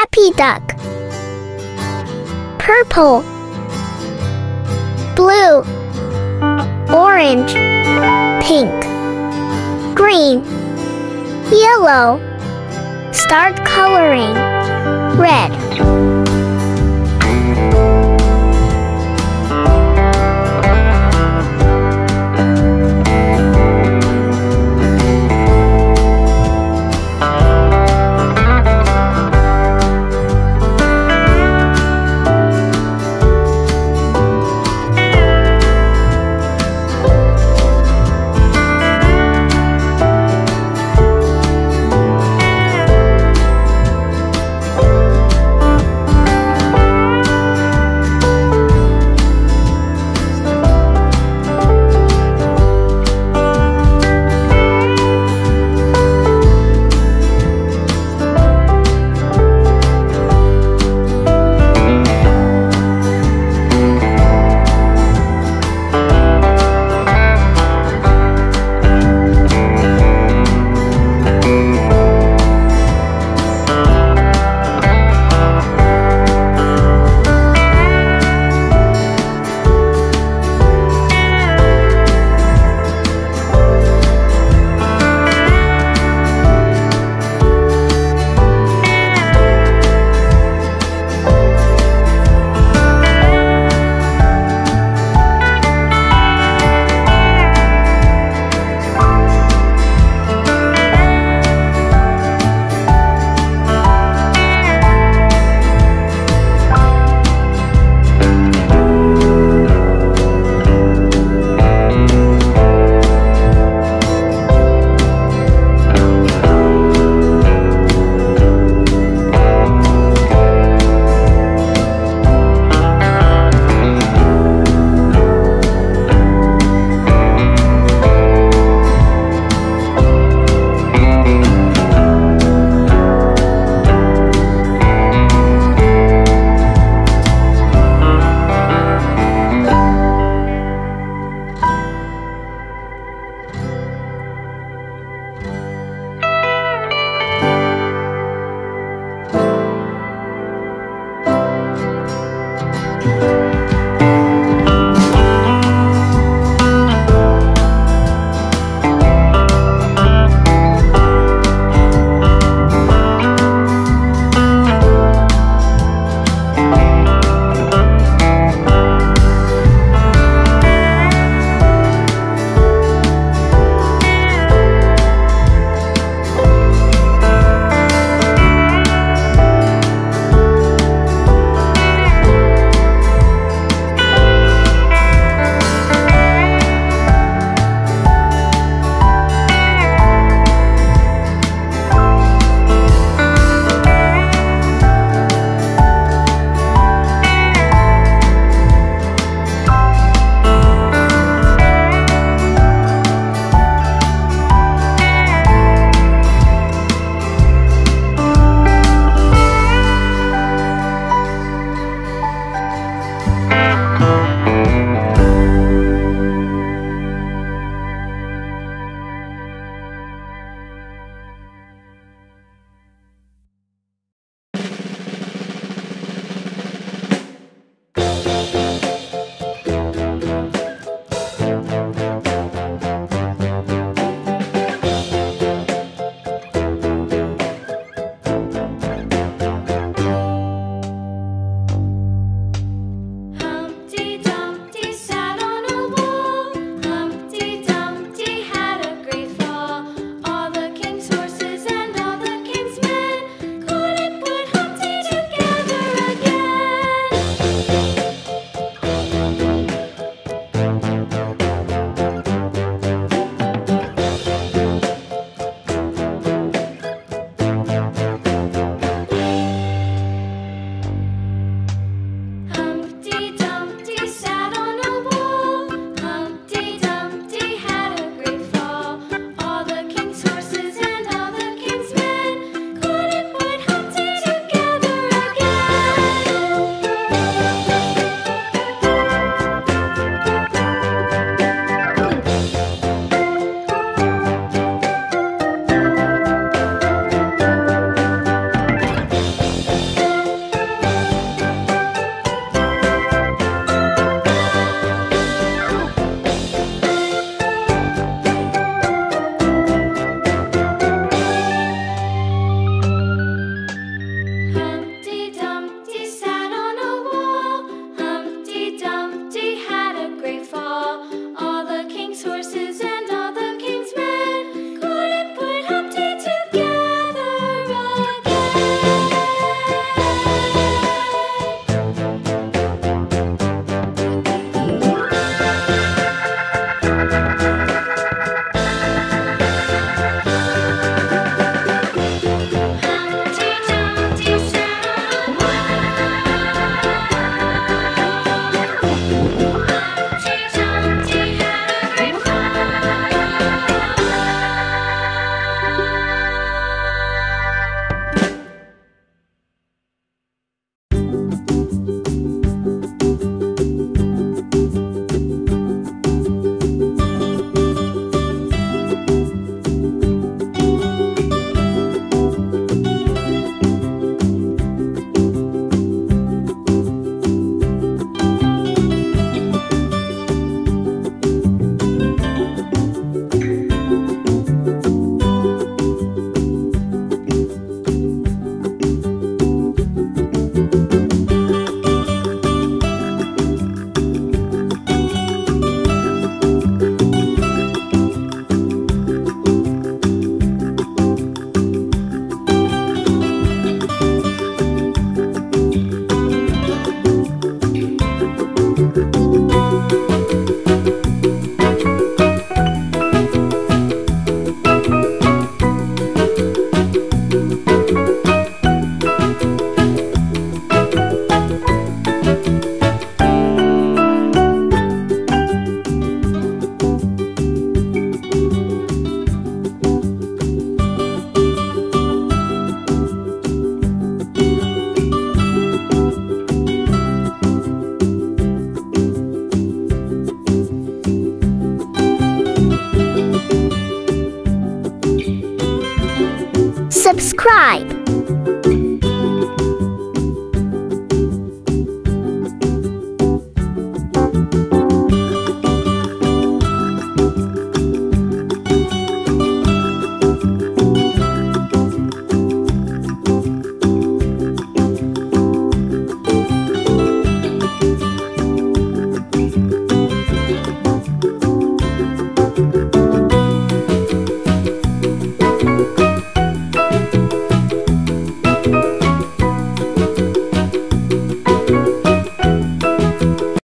Happy duck. Purple. Blue. Orange. Pink. Green. Yellow. Start coloring.